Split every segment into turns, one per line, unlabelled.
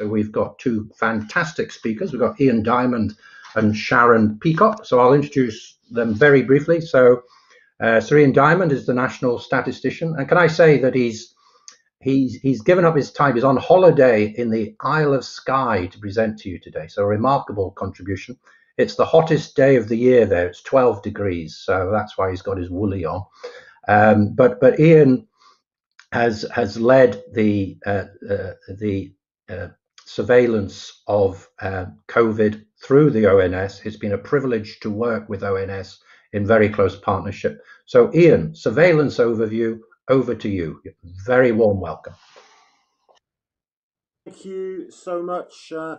So we've got two fantastic speakers. We've got Ian Diamond and Sharon Peacock. So I'll introduce them very briefly. So uh, Sir Ian Diamond is the national statistician, and can I say that he's he's he's given up his time. He's on holiday in the Isle of Skye to present to you today. So a remarkable contribution. It's the hottest day of the year there. It's 12 degrees, so that's why he's got his woolly on. Um, but but Ian has has led the uh, uh, the uh, surveillance of uh, COVID through the ONS. It's been a privilege to work with ONS in very close partnership. So, Ian, surveillance overview, over to you. Very warm welcome.
Thank you so much. Uh,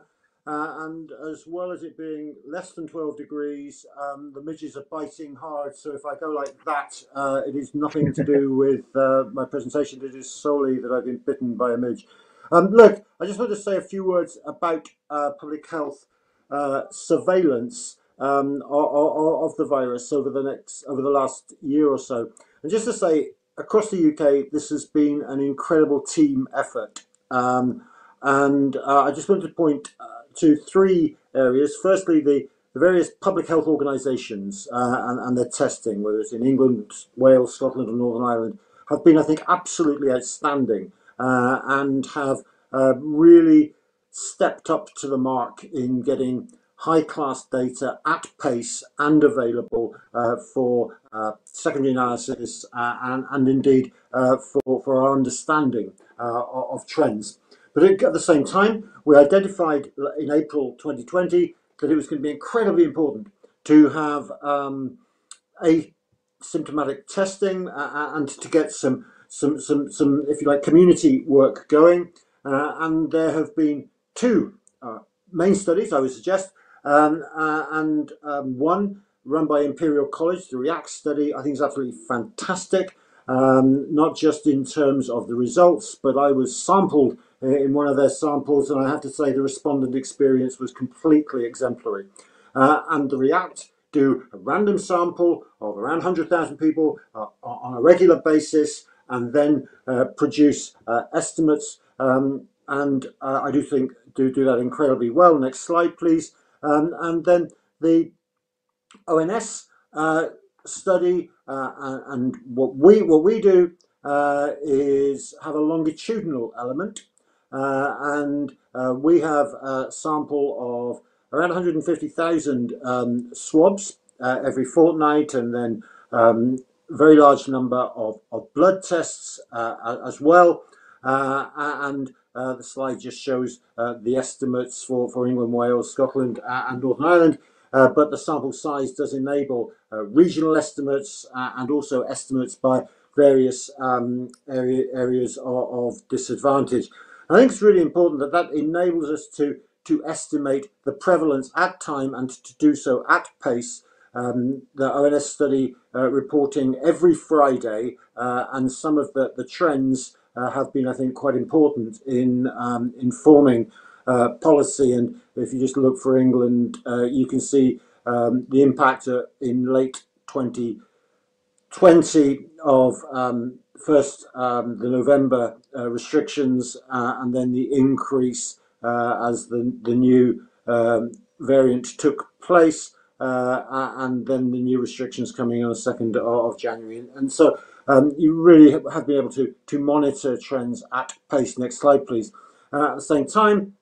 uh, and as well as it being less than 12 degrees, um, the midges are biting hard. So if I go like that, uh, it is nothing to do with uh, my presentation. It is solely that I've been bitten by a midge. Um, look, I just want to say a few words about uh, public health uh, surveillance um, of, of, the virus over the next over the last year or so. And just to say, across the UK, this has been an incredible team effort. Um, and uh, I just want to point uh, to three areas. Firstly, the, the various public health organisations uh, and, and their testing, whether it's in England, Wales, Scotland, or Northern Ireland, have been, I think, absolutely outstanding uh, and have uh, really stepped up to the mark in getting high class data at pace and available uh, for uh, secondary analysis uh, and, and indeed uh, for, for our understanding uh, of trends. But at the same time, we identified in April 2020 that it was going to be incredibly important to have um, asymptomatic testing and to get some some, some, some, if you like, community work going. Uh, and there have been two uh, main studies, I would suggest, um, uh, and um, one run by Imperial College, the REACT study, I think is absolutely fantastic, um, not just in terms of the results, but I was sampled in one of their samples, and I have to say the respondent experience was completely exemplary. Uh, and the REACT do a random sample of around 100,000 people uh, on a regular basis and then uh, produce estimates. Um, and uh, I do think do do that incredibly well. Next slide, please. Um, and then the ONS uh, study uh, and what we what we do uh, is have a longitudinal element, and we have a sample of around 150,000 um, swabs every fortnight, and then um, very large number of, of blood tests uh, as well. Uh, and uh, the slide just shows uh, the estimates for, for England, Wales, Scotland, uh, and Northern Ireland. Uh, but the sample size does enable regional estimates and also estimates by various um, area, areas of, of disadvantage. I think it's really important that that enables us to to estimate the prevalence at time and to do so at pace um, the ONS study uh, reporting every Friday, uh, and some of the, the trends uh, have been, I think, quite important in um, informing uh, policy. And if you just look for England, uh, you can see um, the impact uh, in late 2020 of um, first um, the November restrictions and then the increase as the, the new um, variant took place uh, and then the new restrictions coming on the 2nd of January. And so um, you really have been able to, to monitor trends at pace. Next slide, please. Uh, at the same time,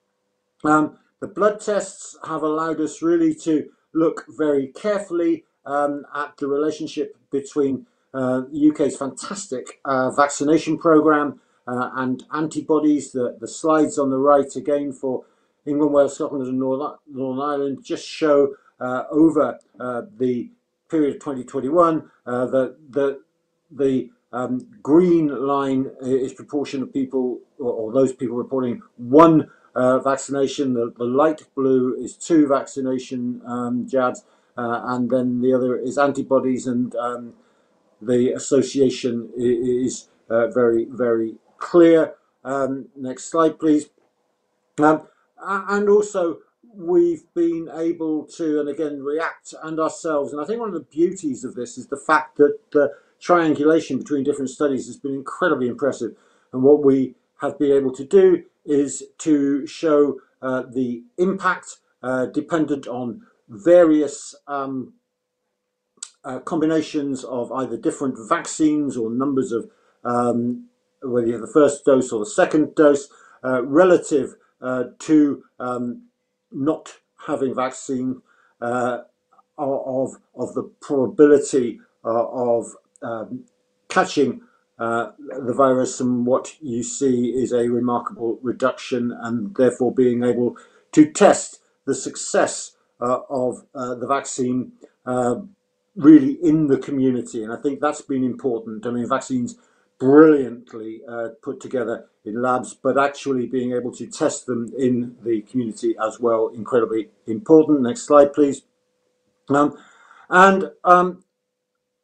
um, the blood tests have allowed us really to look very carefully um, at the relationship between uh, the UK's fantastic uh, vaccination programme uh, and antibodies. The, the slides on the right again for England, Wales, Scotland and Northern, Northern Ireland just show uh, over uh, the period of 2021, uh, the, the, um, green line is proportion of people, or, or those people reporting one uh, vaccination. The, the, light blue is two vaccination um, jabs, uh, and then the other is antibodies, and um, the association is uh, very, very clear. Um, next slide, please. Um, and also, we've been able to, and again, react and ourselves. And I think one of the beauties of this is the fact that triangulation between different studies has been incredibly impressive. And what we have been able to do is to show uh, the impact uh, dependent on various um, uh, combinations of either different vaccines or numbers of um, whether you have the first dose or the second dose uh, relative uh, to um, not having vaccine uh, of of the probability of um, catching uh, the virus and what you see is a remarkable reduction and therefore being able to test the success uh, of uh, the vaccine uh, really in the community. And I think that's been important. I mean, vaccines brilliantly uh, put together in labs, but actually being able to test them in the community as well, incredibly important. Next slide, please. Um, and um,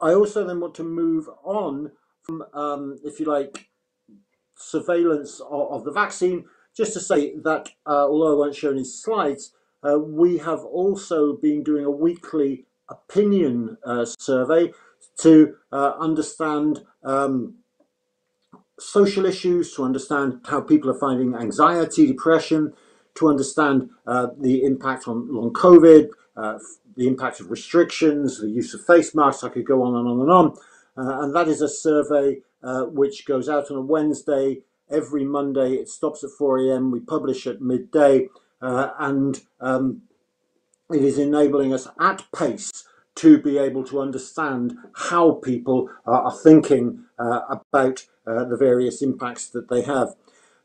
I also then want to move on from, um, if you like, surveillance of, of, the vaccine, just to say that uh, although I won't show any slides, uh, we have also been doing a weekly opinion uh, survey to uh, understand um, social issues, to understand how people are finding anxiety, depression, to understand uh, the impact on long COVID, uh, the impact of restrictions, the use of face masks. I could go on and on and on. Uh, and that is a survey uh, which goes out on a Wednesday every Monday. It stops at 4 a.m. We publish at midday, uh, and um, it is enabling us at pace to be able to understand how people are thinking uh, about uh, the various impacts that they have.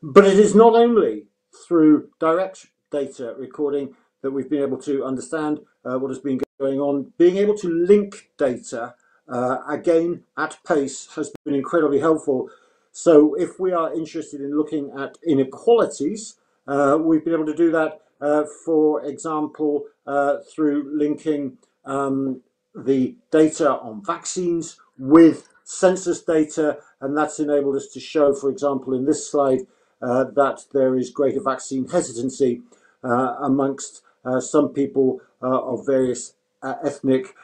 But it is not only through direct data recording that we've been able to understand uh, what has been going on. Being able to link data uh, again at pace has been incredibly helpful. So if we are interested in looking at inequalities, uh, we've been able to do that, uh, for example, uh, through linking um, the data on vaccines with census data, and that's enabled us to show, for example, in this slide, uh, that there is greater vaccine hesitancy amongst some people uh, of various uh, ethnic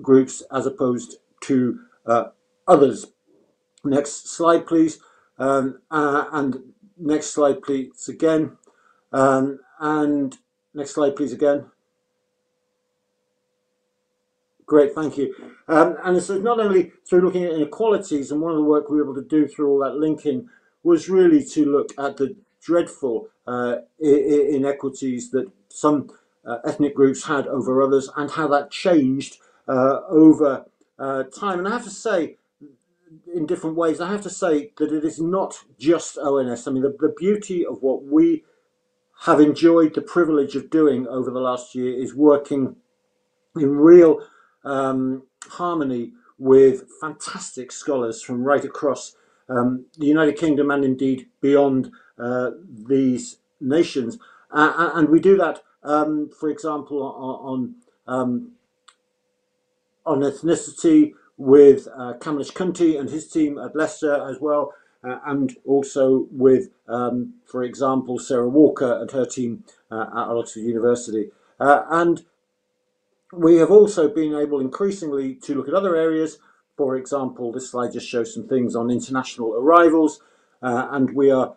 groups as opposed to others. Next slide, please. Um, and next slide, please, again. Um, and next slide, please, again. Great, thank you. Um, and so not only through looking at inequalities, and one of the work we were able to do through all that linking was really to look at the dreadful uh, inequities that some uh, ethnic groups had over others and how that changed uh, over uh, time. And I have to say, in different ways, I have to say that it is not just ONS. I mean, the, the beauty of what we have enjoyed the privilege of doing over the last year is working in real um, harmony with fantastic scholars from right across um, the United Kingdom and indeed beyond uh, these nations. Uh, and we do that, um, for example, on on, um, on ethnicity with uh, Kamlesh Khunti and his team at Leicester as well, uh, and also with, um, for example, Sarah Walker and her team uh, at Oxford University. Uh, and we have also been able increasingly to look at other areas. For example, this slide just shows some things on international arrivals, uh, and we are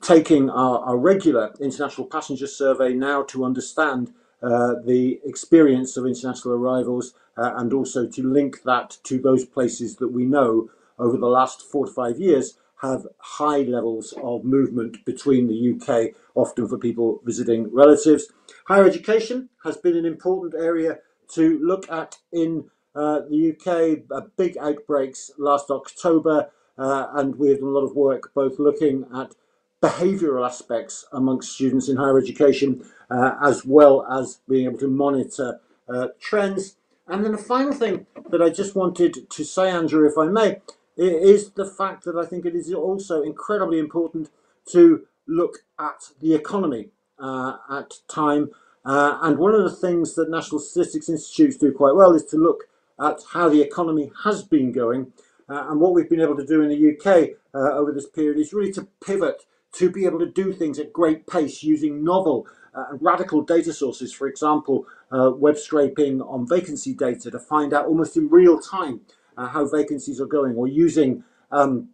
taking our, our, regular international passenger survey now to understand uh, the experience of international arrivals uh, and also to link that to those places that we know over the last four to five years have high levels of movement between the UK, often for people visiting relatives. Higher education has been an important area to look at in uh, the UK. Uh, big outbreaks last October uh, and we have done a lot of work both looking at behavioural aspects amongst students in higher education, uh, as well as being able to monitor uh, trends. And then the final thing that I just wanted to say, Andrew, if I may, is the fact that I think it is also incredibly important to look at the economy uh, at time. Uh, and one of the things that National Statistics Institutes do quite well is to look at how the economy has been going uh, and what we've been able to do in the UK uh, over this period is really to pivot to be able to do things at great pace using novel uh, and radical data sources, for example, uh, web scraping on vacancy data to find out almost in real time uh, how vacancies are going, or using um,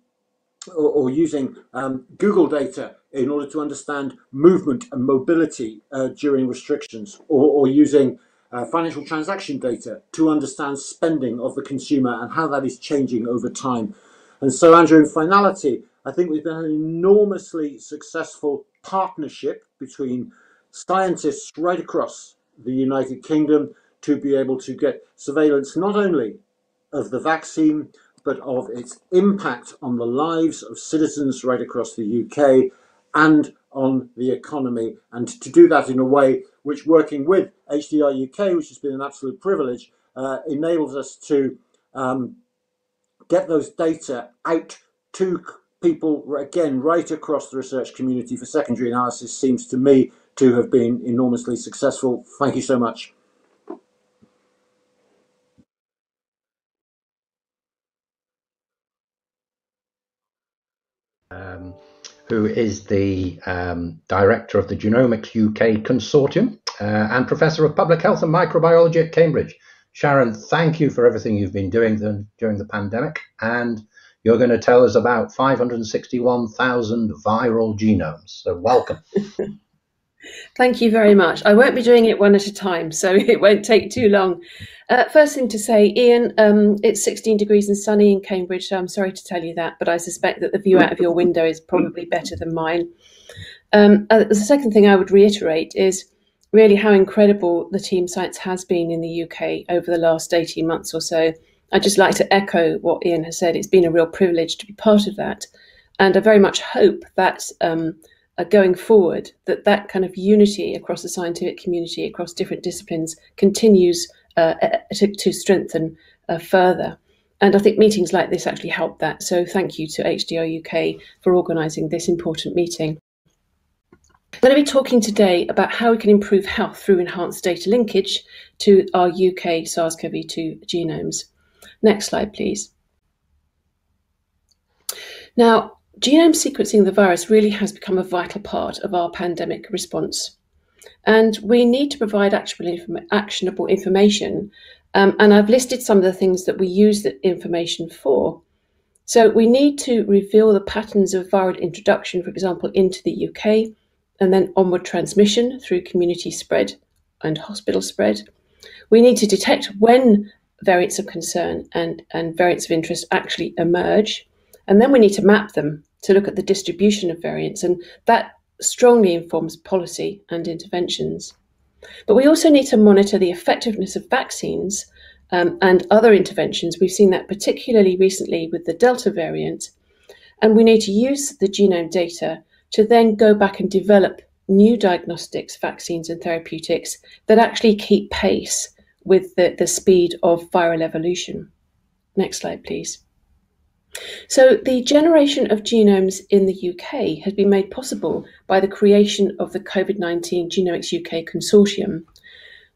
or, or using um, Google data in order to understand movement and mobility uh, during restrictions, or, or using uh, financial transaction data to understand spending of the consumer and how that is changing over time. And so, Andrew, in finality, I think we've been an enormously successful partnership between scientists right across the United Kingdom to be able to get surveillance not only of the vaccine, but of its impact on the lives of citizens right across the UK and on the economy, and to do that in a way which, working with HDR UK, which has been an absolute privilege, uh, enables us to um, get those data out to people again right across the research community for secondary analysis seems to me to have been enormously successful. Thank you so much.
Um, who is the um, director of the Genomics UK Consortium uh, and professor of public health and microbiology at Cambridge. Sharon, thank you for everything you've been doing the, during the pandemic. And you're going to tell us about 561,000 viral genomes. So, welcome.
Thank you very much. I won't be doing it one at a time, so it won't take too long. Uh, first thing to say, Ian, um, it's 16 degrees and sunny in Cambridge, so I'm sorry to tell you that, but I suspect that the view out of your window is probably better than mine. Um, uh, the second thing I would reiterate is really how incredible the team science has been in the UK over the last 18 months or so. I'd just like to echo what Ian has said. It's been a real privilege to be part of that. And I very much hope that um, uh, going forward, that that kind of unity across the scientific community, across different disciplines, continues uh, to, to, strengthen uh, further. And I think meetings like this actually help that. So thank you to HDR UK for organising this important meeting. I'm going to be talking today about how we can improve health through enhanced data linkage to our UK SARS-CoV-2 genomes. Next slide, please. Now, genome sequencing the virus really has become a vital part of our pandemic response. And we need to provide actionable, actionable information. Um, and I've listed some of the things that we use that information for. So we need to reveal the patterns of viral introduction, for example, into the UK, and then onward transmission through community spread and hospital spread. We need to detect when variants of concern and, and variants of interest actually emerge. And then we need to map them to look at the distribution of variants. And that strongly informs policy and interventions. But we also need to monitor the effectiveness of vaccines um, and other interventions. We've seen that particularly recently with the Delta variant. And we need to use the genome data to then go back and develop new diagnostics, vaccines, and therapeutics that actually keep pace with the, the speed of viral evolution. Next slide, please. So, the generation of genomes in the UK has been made possible by the creation of the COVID 19 Genomics UK Consortium,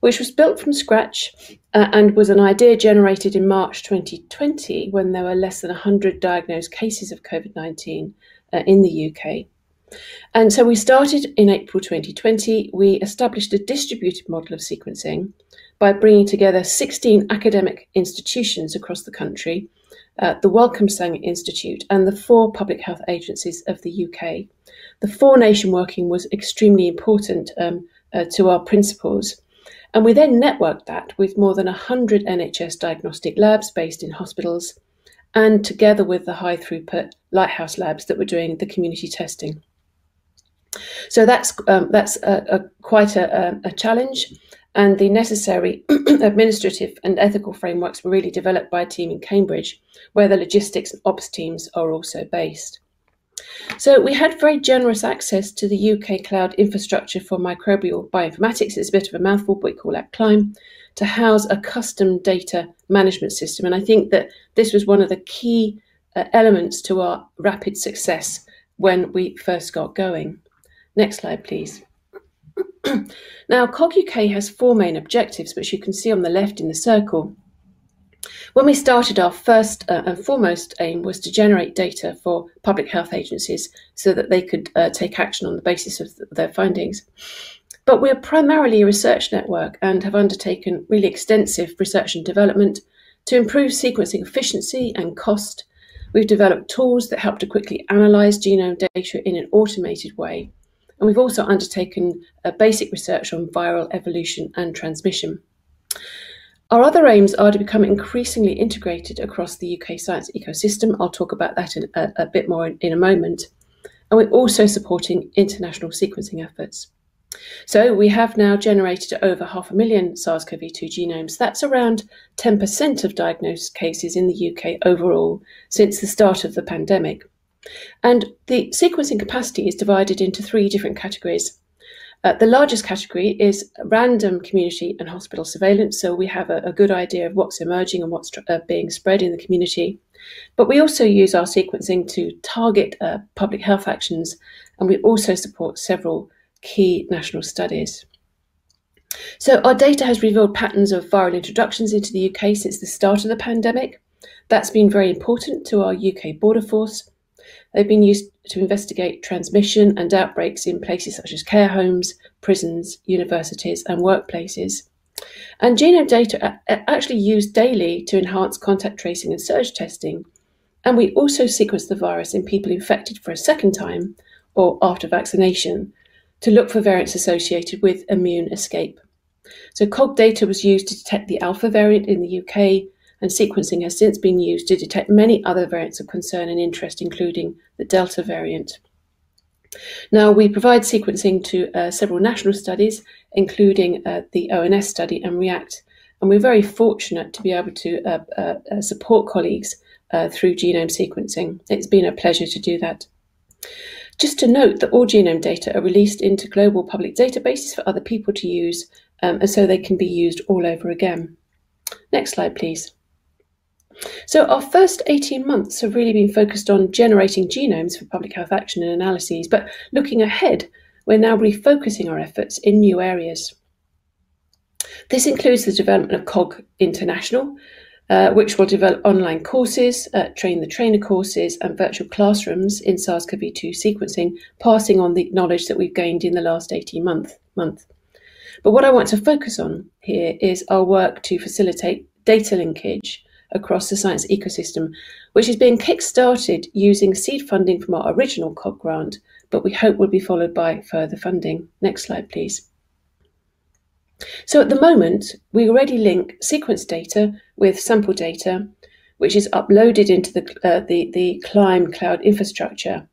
which was built from scratch uh, and was an idea generated in March 2020 when there were less than 100 diagnosed cases of COVID 19 uh, in the UK. And so we started in April 2020. We established a distributed model of sequencing by bringing together 16 academic institutions across the country, uh, the Wellcome Sanger Institute, and the four public health agencies of the UK. The four nation working was extremely important um, uh, to our principles. And we then networked that with more than 100 NHS diagnostic labs based in hospitals, and together with the high throughput Lighthouse labs that were doing the community testing. So that's um, that's a, a quite a, a, challenge, and the necessary administrative and ethical frameworks were really developed by a team in Cambridge, where the logistics and ops teams are also based. So we had very generous access to the UK cloud infrastructure for microbial bioinformatics. It's a bit of a mouthful, but we call that CLIMB, to house a custom data management system. And I think that this was one of the key uh, elements to our rapid success when we first got going. Next slide, please. now, COG UK has four main objectives, which you can see on the left in the circle. When we started, our first uh, and foremost aim was to generate data for public health agencies so that they could uh, take action on the basis of th their findings. But we're primarily a research network and have undertaken really extensive research and development to improve sequencing efficiency and cost We've developed tools that help to quickly analyse genome data in an automated way. And we've also undertaken uh, basic research on viral evolution and transmission. Our other aims are to become increasingly integrated across the UK science ecosystem. I'll talk about that in a, a bit more in, in a moment. And we're also supporting international sequencing efforts. So we have now generated over half a million SARS-CoV-2 genomes. That's around 10% of diagnosed cases in the UK overall since the start of the pandemic. And the sequencing capacity is divided into three different categories. Uh, the largest category is random community and hospital surveillance. So we have a, a good idea of what's emerging and what's uh, being spread in the community. But we also use our sequencing to target uh, public health actions, and we also support several key national studies. So our data has revealed patterns of viral introductions into the UK since the start of the pandemic. That's been very important to our UK border force. They've been used to investigate transmission and outbreaks in places such as care homes, prisons, universities, and workplaces. And genome data are actually used daily to enhance contact tracing and surge testing. And we also sequence the virus in people infected for a second time or after vaccination to look for variants associated with immune escape. So COG data was used to detect the alpha variant in the UK, and sequencing has since been used to detect many other variants of concern and interest, including the Delta variant. Now, we provide sequencing to uh, several national studies, including uh, the ONS study and REACT, and we're very fortunate to be able to uh, uh, support colleagues uh, through genome sequencing. It's been a pleasure to do that. Just to note that all genome data are released into global public databases for other people to use, um, and so they can be used all over again. Next slide, please. So our first 18 months have really been focused on generating genomes for public health action and analyses, but looking ahead, we're now refocusing our efforts in new areas. This includes the development of COG International, uh, which will develop online courses, uh, train the trainer courses, and virtual classrooms in SARS CoV 2 sequencing, passing on the knowledge that we've gained in the last 18 month, month. But what I want to focus on here is our work to facilitate data linkage across the science ecosystem, which is being kick-started using seed funding from our original COG grant, but we hope will be followed by further funding. Next slide, please. So at the moment, we already link sequence data with sample data, which is uploaded into the, uh, the, the CLIMB cloud infrastructure.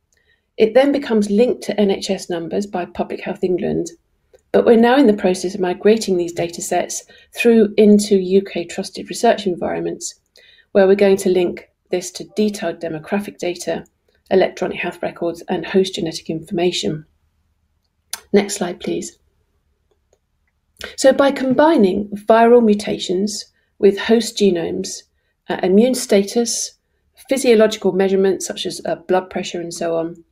It then becomes linked to NHS numbers by Public Health England. But we're now in the process of migrating these data sets through into UK trusted research environments, where we're going to link this to detailed demographic data, electronic health records, and host genetic information. Next slide, please. So, by combining viral mutations with host genomes, uh, immune status, physiological measurements such as uh, blood pressure and so on,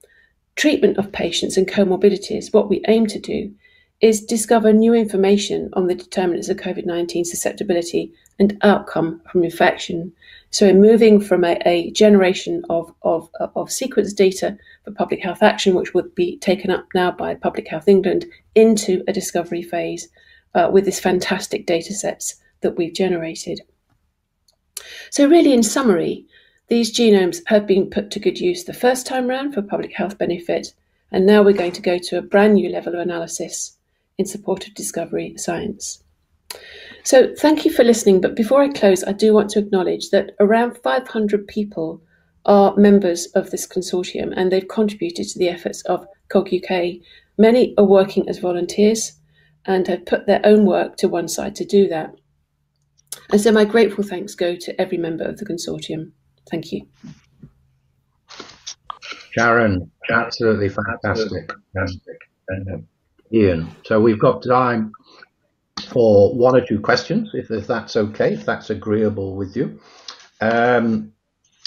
treatment of patients and comorbidities, what we aim to do is discover new information on the determinants of COVID 19 susceptibility and outcome from infection. So, we're moving from a, a generation of, of, of sequence data for public health action, which would be taken up now by Public Health England, into a discovery phase uh, with these fantastic data sets that we've generated. So, really, in summary, these genomes have been put to good use the first time round for public health benefit, and now we're going to go to a brand new level of analysis in support of discovery science. So, thank you for listening. But before I close, I do want to acknowledge that around 500 people are members of this consortium and they've contributed to the efforts of COG UK. Many are working as volunteers and have put their own work to one side to do that. And so my grateful thanks go to every member of the consortium. Thank you.
Sharon, absolutely fantastic. fantastic. Uh, Ian, so we've got time for one or two questions, if, if that's okay, if that's agreeable with you. Um,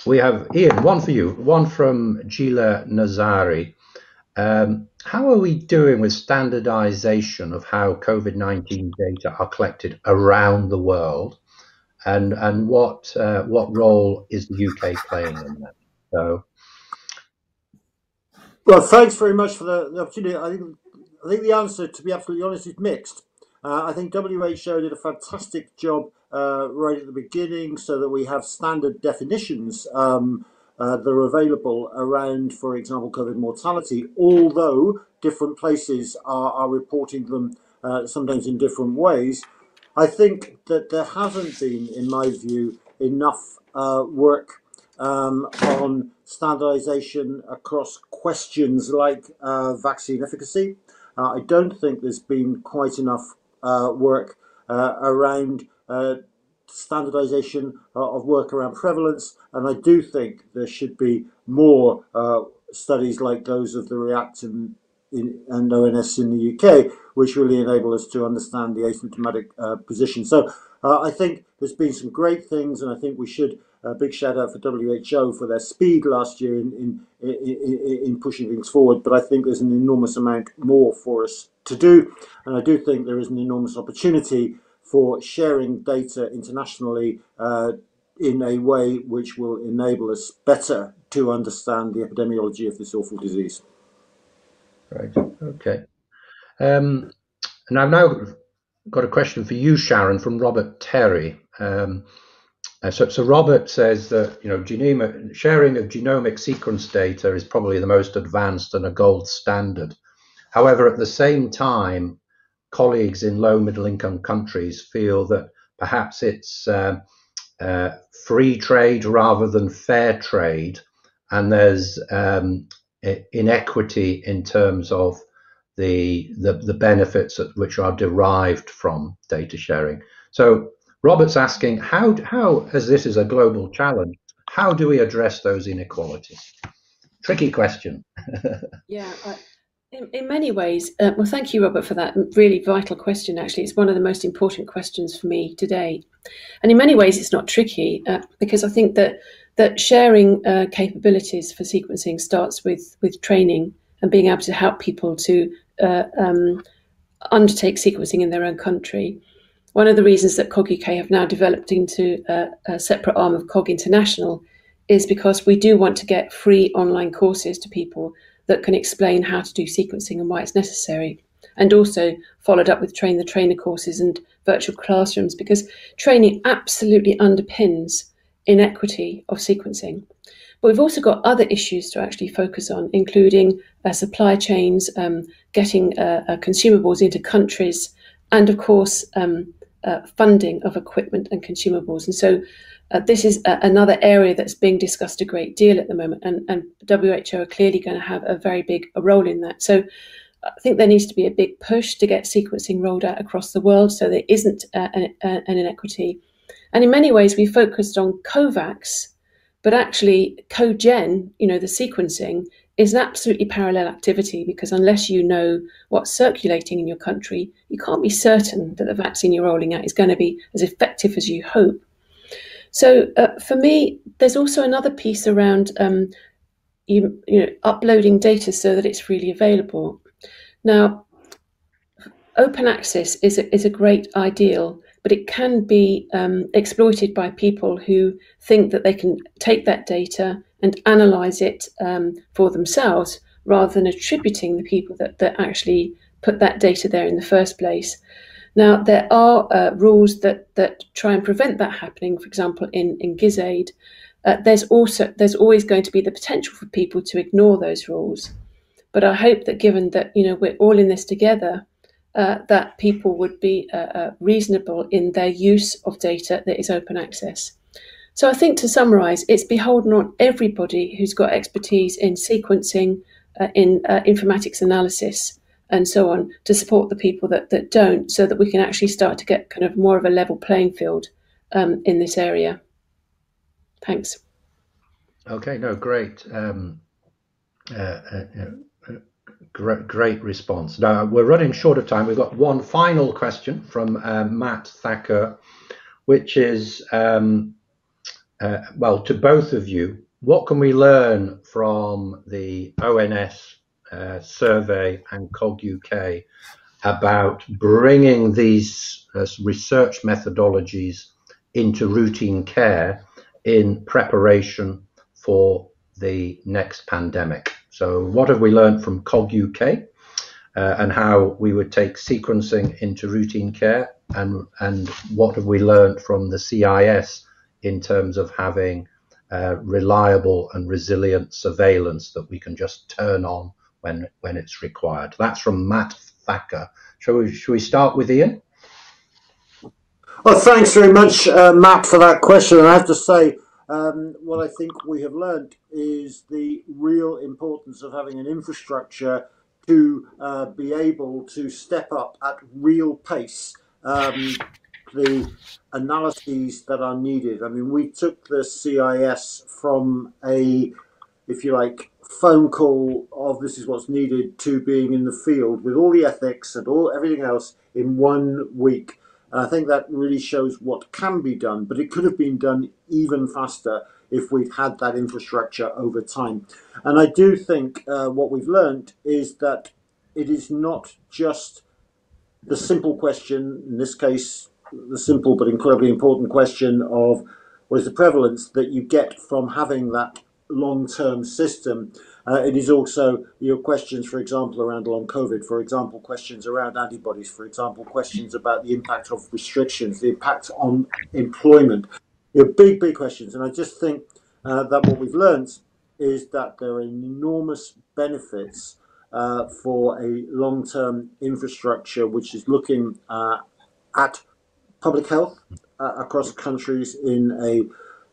we have Ian, one for you, one from Gila Nazari. Um, how are we doing with standardization of how COVID 19 data are collected around the world? And, and what, uh, what role is the UK playing in that? So,
well, thanks very much for the, the opportunity. I think, I think the answer, to be absolutely honest, is mixed. Uh, I think WHO did a fantastic job uh, right at the beginning so that we have standard definitions um, uh, that are available around, for example, COVID mortality, although different places are, are reporting them uh, sometimes in different ways. I think that there hasn't been, in my view, enough uh, work um, on standardization across questions like uh, vaccine efficacy. Uh, I don't think there's been quite enough work uh, around uh, standardization of work around prevalence, and I do think there should be more studies like those of the REACT and, in, and ONS in the UK, which really enable us to understand the asymptomatic uh, position. So uh, I think there's been some great things, and I think we should. A big shout out for WHO for their speed last year in, in, in, in pushing things forward. But I think there's an enormous amount more for us to do, and I do think there is an enormous opportunity for sharing data internationally uh, in a way which will enable us better to understand the epidemiology of this awful disease.
Right. Okay. Um, and I've now got a question for you, Sharon, from Robert Terry. Um, uh, so, so, Robert says that you know genome, sharing of genomic sequence data is probably the most advanced and a gold standard. However, at the same time, colleagues in low middle income countries feel that perhaps it's uh, uh, free trade rather than fair trade, and there's um, inequity in terms of the, the, the benefits which are derived from data sharing. So Robert's asking how how as this is a global challenge, how do we address those inequalities? Tricky question.
yeah. I, in, in, many ways, uh, well, thank you, Robert, for that really vital question. Actually, it's one of the most important questions for me today, and in many ways, it's not tricky uh, because I think that that sharing uh, capabilities for sequencing starts with with training and being able to help people to uh, um, undertake sequencing in their own country. One of the reasons that COG UK have now developed into a, a separate arm of COG International is because we do want to get free online courses to people that can explain how to do sequencing and why it's necessary. And also followed up with train the trainer courses and virtual classrooms because training absolutely underpins inequity of sequencing. But we've also got other issues to actually focus on, including uh, supply chains, um, getting uh, uh, consumables into countries, and of course, um, uh, funding of equipment and consumables. And so, uh, this is another area that's being discussed a great deal at the moment, and, and WHO are clearly going to have a very big role in that. So, I think there needs to be a big push to get sequencing rolled out across the world so there isn't an, an inequity. And in many ways, we focused on COVAX but actually, CoGen, you know, the sequencing is an absolutely parallel activity because unless you know what's circulating in your country, you can't be certain that the vaccine you're rolling out is going to be as effective as you hope. So uh, for me, there's also another piece around um, you, you know, uploading data so that it's freely available. Now, open access is a, is a great ideal, but it can be um, exploited by people who think that they can take that data and analyze it um, for themselves rather than attributing the people that, that actually put that data there in the first place. Now, there are uh, rules that, that try and prevent that happening. For example, in, in GISAID, uh, there's also there's always going to be the potential for people to ignore those rules. But I hope that given that you know we're all in this together, uh, that people would be uh, uh, reasonable in their use of data that is open access. So I think to summarise, it's beholden on everybody who's got expertise in sequencing, uh, in uh, informatics analysis, and so on, to support the people that, that don't, so that we can actually start to get kind of more of a level playing field um, in this area. Thanks.
Okay, no, great. Um, Great, great response. Now we're running short of time. We've got one final question from uh, Matt Thacker, which is, um, uh, well, to both of you, what can we learn from the ONS uh, survey and COG UK about bringing these uh, research methodologies into routine care in preparation for the next pandemic? So what have we learned from COG UK uh, and how we would take sequencing into routine care and, and what have we learned from the CIS in terms of having uh, reliable and resilient surveillance that we can just turn on when when it's required. That's from Matt Thacker. Shall we, shall we start with Ian?
Well, thanks very much, uh, Matt, for that question. And I have to say, um, what I think we have learned is the real importance of having an infrastructure to uh, be able to step up at real pace um, the analyses that are needed. I mean, we took the CIS from a, if you like, phone call of this is what's needed to being in the field with all the ethics and all everything else in one week. And I think that really shows what can be done, but it could have been done even faster if we'd had that infrastructure over time. And I do think uh, what we've learned is that it is not just the simple question, in this case, the simple but incredibly important question of what is the prevalence that you get from having that long-term system. Uh, it is also your questions, for example, around long COVID, for example, questions around antibodies, for example, questions about the impact of restrictions, the impact on employment. Your big, big questions. And I just think uh, that what we've learned is that there are enormous benefits uh, for a long-term infrastructure which is looking uh, at public health uh, across countries in a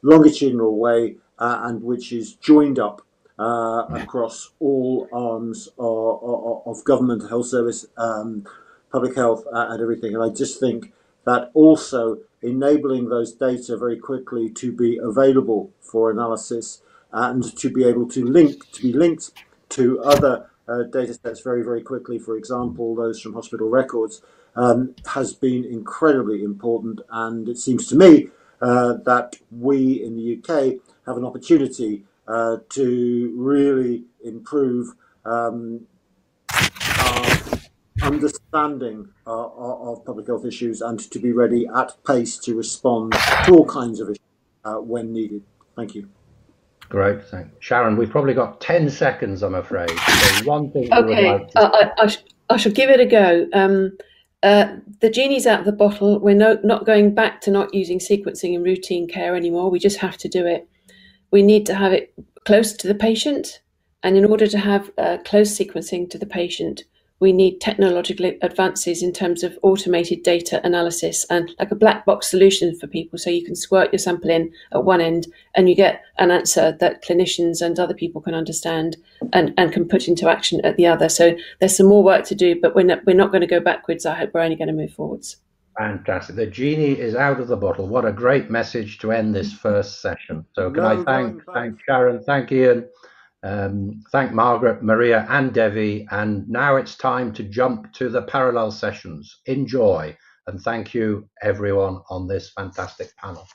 longitudinal way uh, and which is joined up uh, across all arms of, of, government, health service, um, public health, uh, and everything. And I just think that also enabling those data very quickly to be available for analysis and to be able to link, to be linked to other uh, data sets very, very quickly, for example, those from hospital records, um, has been incredibly important. And it seems to me uh, that we in the UK have an opportunity uh, to really improve um, our understanding uh, of public health issues and to be ready at pace to respond to all kinds of issues uh, when needed. Thank you.
Great, thanks. Sharon, we've probably got 10 seconds, I'm afraid. So one thing
okay,
like to...
I, I, sh I, shall give it a go. Um, uh, the genie's out of the bottle. We're no, not going back to not using sequencing in routine care anymore. We just have to do it. We need to have it close to the patient. And in order to have uh, close sequencing to the patient, we need technological advances in terms of automated data analysis and like a black box solution for people. So you can squirt your sample in at one end and you get an answer that clinicians and other people can understand and, and can put into action at the other. So there's some more work to do, but we're not, we're not going to go backwards. I hope we're only going to move forwards.
Fantastic. The genie is out of the bottle. What a great message to end this mm. first session. So can no, I thank, thank Sharon, thank Ian, um, thank Margaret, Maria, and Devi. And now it's time to jump to the parallel sessions. Enjoy. And thank you, everyone, on this fantastic panel.